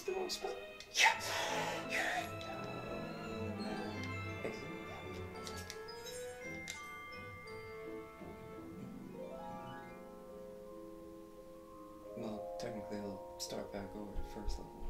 the wrong spot Well, technically, I'll start back over at first level.